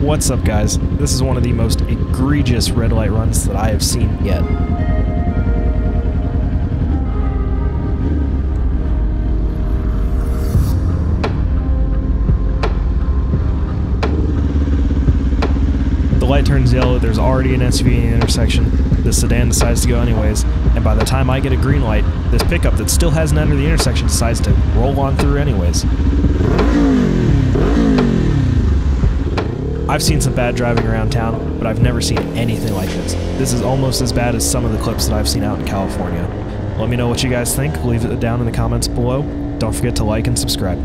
What's up, guys? This is one of the most egregious red light runs that I have seen yet. The light turns yellow, there's already an SUV in the intersection. The sedan decides to go anyways, and by the time I get a green light, this pickup that still hasn't entered the intersection decides to roll on through anyways. I've seen some bad driving around town, but I've never seen anything like this. This is almost as bad as some of the clips that I've seen out in California. Let me know what you guys think. Leave it down in the comments below. Don't forget to like and subscribe.